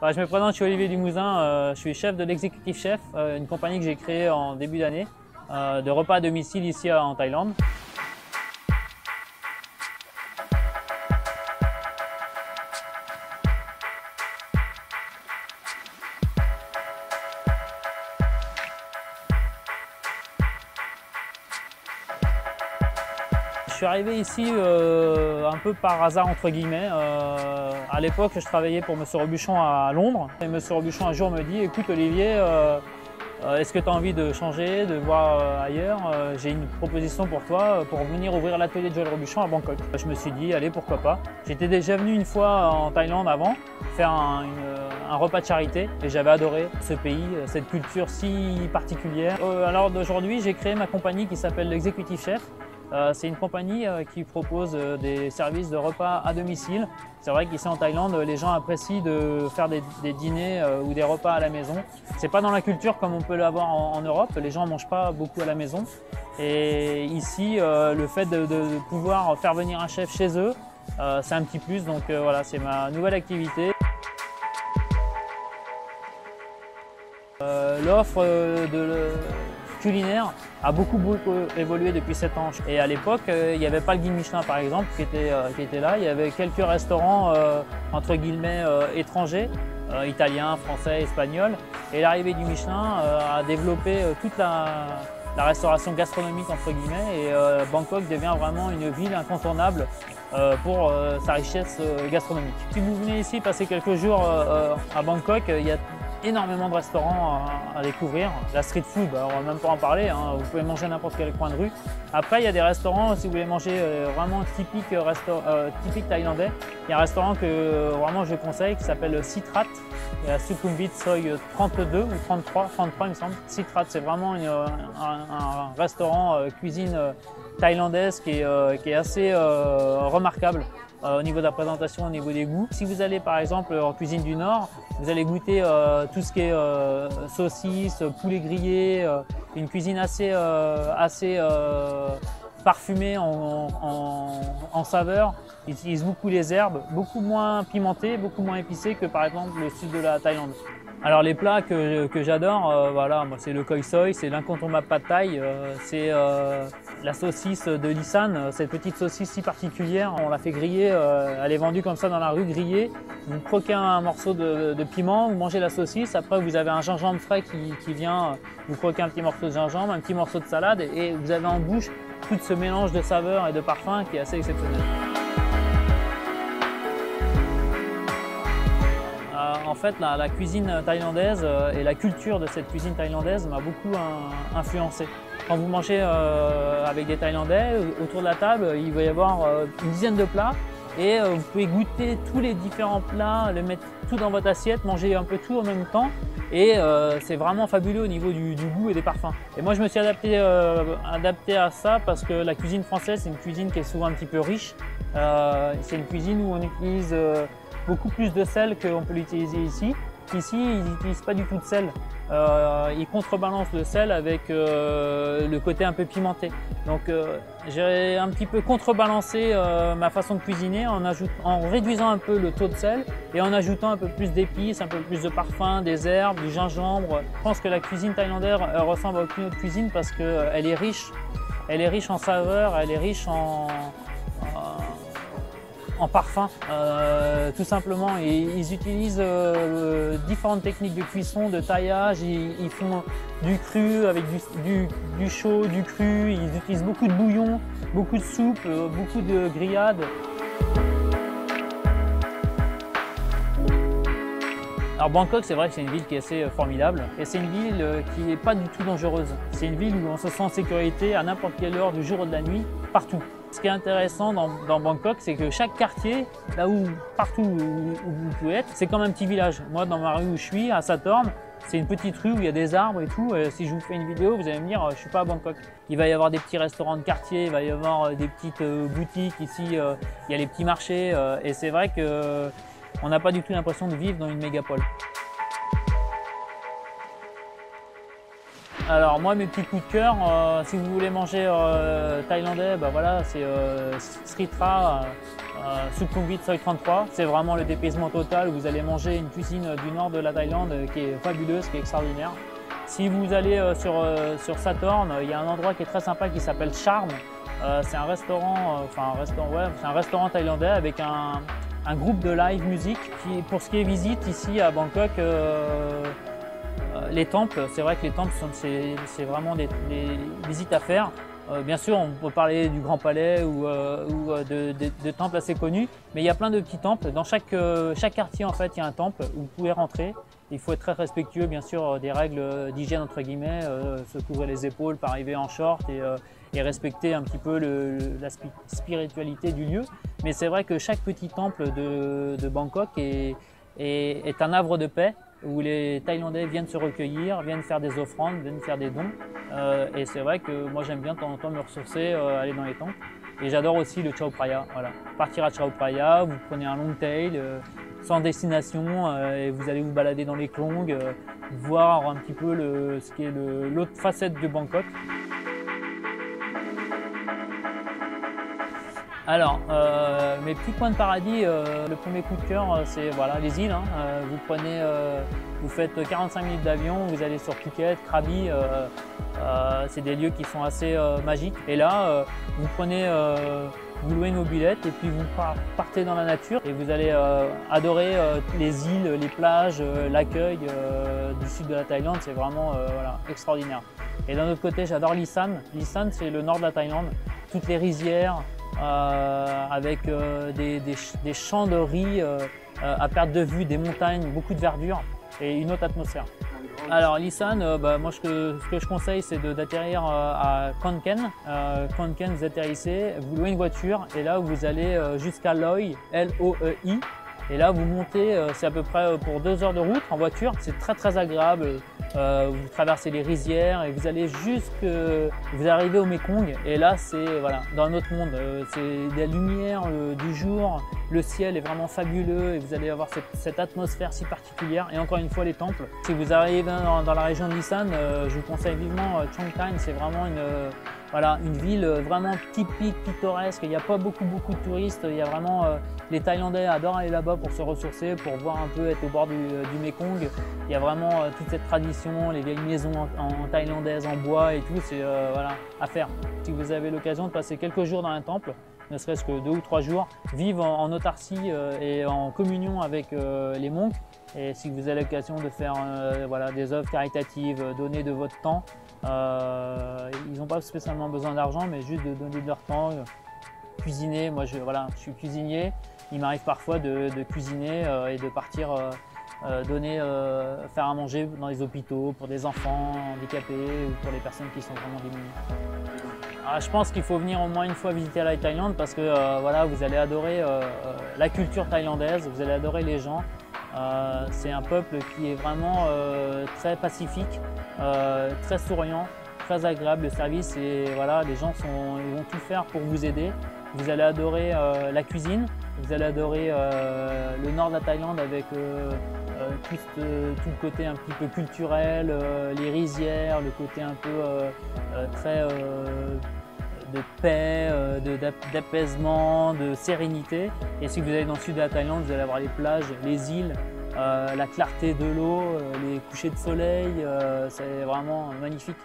Bah, je me présente, je suis Olivier Dumousin, euh, je suis chef de l'exécutif chef, euh, une compagnie que j'ai créée en début d'année euh, de repas à domicile ici en Thaïlande. Suis arrivé ici euh, un peu par hasard entre guillemets. Euh, à l'époque, je travaillais pour Monsieur Robuchon à Londres. Et Monsieur Robuchon un jour me dit "Écoute Olivier, euh, est-ce que tu as envie de changer, de voir ailleurs J'ai une proposition pour toi pour venir ouvrir l'atelier de Joël Robuchon à Bangkok." Je me suis dit "Allez, pourquoi pas." J'étais déjà venu une fois en Thaïlande avant faire un, repas de charité et j'avais adoré ce pays, cette culture si particulière. Alors d'aujourd'hui, j'ai créé ma compagnie qui s'appelle l'Executive Chef. Euh, c'est une compagnie euh, qui propose euh, des services de repas à domicile. C'est vrai qu'ici en Thaïlande, les gens apprécient de faire des, dîners ou des repas à la maison. C'est pas dans la culture comme on peut l'avoir en, Europe. Les gens mangent pas beaucoup à la maison. Et ici, le fait de, pouvoir faire venir un chef chez eux, c'est un petit plus. Donc voilà, c'est ma nouvelle activité. L'offre de culinaire a beaucoup, beaucoup évolué depuis 7 ans. Et à l'époque, euh, il n'y avait pas le guide Michelin par exemple qui était, euh, qui était là. Il y avait quelques restaurants euh, entre guillemets étrangers, italiens, français, espagnols. Et l'arrivée du Michelin a développé toute la, restauration gastronomique entre guillemets. Et Bangkok devient vraiment une ville incontournable pour sa richesse gastronomique. Si vous venez ici passer quelques jours à Bangkok, il y a énormément de restaurants à, découvrir. La street food, bah, on va même pas en parler, hein, vous pouvez manger n'importe quel coin de rue. Après, il y a des restaurants, si vous voulez manger euh, vraiment typique, resto- euh, typique thaïlandais, il y a un restaurant que euh, vraiment je conseille qui s'appelle Citrat, et à Sukhumvit Soy 32 ou 33, 33 il me semble. Citrat, c'est vraiment un, restaurant euh, cuisine euh, thaïlandaise qui est, euh, assez euh, remarquable euh, au niveau de la présentation, au niveau des goûts. Si vous allez par exemple en cuisine du Nord, vous allez goûter euh, tout ce qui est euh, saucisses, poulet grillé, euh, une cuisine assez, euh, assez euh, parfumée en, en, en saveur. Ils utilisent beaucoup les herbes, beaucoup moins pimentées, beaucoup moins épicées que par exemple le sud de la Thaïlande. Alors les plats que, que j'adore, euh, voilà, moi c'est le koi soy, c'est l'incontournable pad euh, c'est euh, la saucisse de Lissan, cette petite saucisse si particulière, on l'a fait griller, elle est vendue comme ça dans la rue grillée. Vous croquez un morceau de, de piment, vous mangez la saucisse, après vous avez un gingembre frais qui, qui vient, vous croquez un petit morceau de gingembre, un petit morceau de salade et vous avez en bouche tout ce mélange de saveurs et de parfums qui est assez exceptionnel. En fait, la, cuisine thaïlandaise euh, et la culture de cette cuisine thaïlandaise m'a beaucoup in- influencé. Quand vous mangez euh, avec des Thaïlandais, euh, autour de la table, il va y avoir une dizaine de plats et vous pouvez goûter tous les différents plats, les mettre tout dans votre assiette, manger un peu tout en même temps et c'est vraiment fabuleux au niveau du, goût et des parfums. Et moi, je me suis adapté, adapté à ça parce que la cuisine française, c'est une cuisine qui est souvent un petit peu riche. C'est une cuisine où on utilise beaucoup plus de sel qu'on peut l'utiliser ici. Ici, ils n'utilisent pas du tout de sel. Euh, ils contrebalancent le sel avec euh, le côté un peu pimenté. Donc euh, j'ai un petit peu contrebalancé ma façon de cuisiner en, en réduisant un peu le taux de sel et en ajoutant un peu plus d'épices, un peu plus de parfum, des herbes, du gingembre. Je pense que la cuisine thaïlandaise ressemble à aucune autre cuisine parce qu'elle est riche. Elle est riche en saveurs, elle est riche en, en parfum, euh, tout simplement. Et ils utilisent euh, différentes techniques de cuisson, de taillage. Ils, font du cru avec du, chaud, du cru. Ils utilisent beaucoup de bouillon, beaucoup de soupe, euh, beaucoup de grillades. Alors Bangkok, c'est vrai que c'est une ville qui est assez formidable et c'est une ville qui n'est pas du tout dangereuse. C'est une ville où on se sent en sécurité à n'importe quelle heure du jour ou de la nuit, partout. Ce qui est intéressant dans, dans Bangkok, c'est que chaque quartier, là où, partout où, où vous pouvez être, c'est comme un petit village. Moi, dans ma rue où je suis, à Satorn, c'est une petite rue où il y a des arbres et tout. Et si je vous fais une vidéo, vous allez me dire, euh, je suis pas à Bangkok. Il va y avoir des petits restaurants de quartier, il va y avoir euh, des petites euh, boutiques ici, euh, il y a les petits marchés. euh, et c'est vrai que euh, on n'a pas du tout l'impression de vivre dans une mégapole. Alors moi mes petits coups de cœur, euh, si vous voulez manger euh, thaïlandais, bah voilà, c'est euh, Sritra Sukhumvit Soi 33, c'est vraiment le dépaysement total. Vous allez manger une cuisine du nord de la Thaïlande qui est fabuleuse, qui est extraordinaire. Si vous allez sur, sur Saturn, il y a un endroit qui est très sympa qui s'appelle Charm. c'est un restaurant, enfin un restaurant, thaïlandais avec un, un, groupe de live musique. Pour ce qui est visite ici à Bangkok, les temples, c'est vrai que les temples c'est vraiment des, visites à faire. Euh, bien sûr, on peut parler du Grand Palais ou, euh, euh, de, temples assez connus, mais il y a plein de petits temples. Dans chaque, quartier, en fait, il y a un temple où vous pouvez rentrer. Il faut être très respectueux, bien sûr, des règles d'hygiène, entre guillemets, se couvrir les épaules, pas arriver en short et, et respecter un petit peu la spiritualité du lieu. Mais c'est vrai que chaque petit temple de, Bangkok est, est un havre de paix où les Thaïlandais viennent se recueillir, viennent faire des offrandes, viennent faire des dons. Euh, et c'est vrai que moi j'aime bien de temps en temps me ressourcer, euh, aller dans les temples. Et j'adore aussi le Chao Phraya. Voilà. Partir à Chao Phraya, vous prenez un long tail, euh, sans destination, et vous allez vous balader dans les Klong, voir un petit peu le, ce qui est l'autre facette de Bangkok. Alors, euh, mes petits coins de paradis, euh, le premier coup de cœur, euh, c'est voilà, les îles. Hein. vous prenez, vous faites 45 minutes d'avion, vous allez sur Phuket, Krabi. c'est des lieux qui sont assez magiques. Et là, vous prenez, vous louez une mobilette et puis vous partez dans la nature et vous allez adorer les îles, les plages, l'accueil du sud de la Thaïlande. C'est vraiment extraordinaire. Et d'un autre côté, j'adore l'Isan. L'Isan, c'est le nord de la Thaïlande. Toutes les rizières, euh, avec euh, des, champs de riz euh, à perte de vue, des montagnes, beaucoup de verdure et une autre atmosphère. Alors Lisan, bah, moi ce que, je conseille c'est d'atterrir à Konken. Konken, vous atterrissez, vous louez une voiture et là vous allez jusqu'à Loi, L-O-E-I. Et là vous montez, c'est à peu près pour deux heures de route en voiture, c'est très très agréable. Euh, vous traversez les rizières et vous allez jusque vous arrivez au Mekong. Et là c'est voilà dans un autre monde. Euh, c'est la lumière euh, du jour. Le ciel est vraiment fabuleux et vous allez avoir cette, atmosphère si particulière. Et encore une fois les temples. Si vous arrivez dans, la région de Nissan je vous conseille vivement Chongqing. C'est vraiment une voilà, une ville vraiment typique, pittoresque. Il n'y a pas beaucoup, beaucoup de touristes. Il y a vraiment, les Thaïlandais adorent aller là-bas pour se ressourcer, pour voir un peu, être au bord du, du Mekong. Il y a vraiment toute cette tradition les vieilles maisons en, thaïlandaise, en bois et tout, c'est euh, voilà, à faire. Si vous avez l'occasion de passer quelques jours dans un temple, ne serait-ce que deux ou trois jours, vivre en, autarcie euh, et en communion avec euh, les monks. Et si vous avez l'occasion de faire voilà, des œuvres caritatives, donner de votre temps, ils n'ont pas spécialement besoin d'argent, mais juste de donner de leur temps, cuisiner. Moi, je, voilà, je suis cuisinier. Il m'arrive parfois de, cuisiner et de partir euh, donner, euh, faire à manger dans les hôpitaux pour des enfants handicapés ou pour les personnes qui sont vraiment démunies. Ah, je pense qu'il faut venir au moins une fois visiter la Thaïlande parce que euh, voilà, vous allez adorer la culture thaïlandaise, vous allez adorer les gens. C'est un peuple qui est vraiment très pacifique, très souriant, très agréable le service et voilà, les gens sont, ils vont tout faire pour vous aider. Vous allez adorer la cuisine, vous allez adorer le nord de la Thaïlande avec euh, euh, tout, le côté un petit peu culturel, euh, les rizières, le côté un peu très de paix, d'apaisement, de, sérénité. Et si vous allez dans le sud de la Thaïlande, vous allez avoir les plages, les îles, la clarté de l'eau, les couchers de soleil, c'est vraiment magnifique.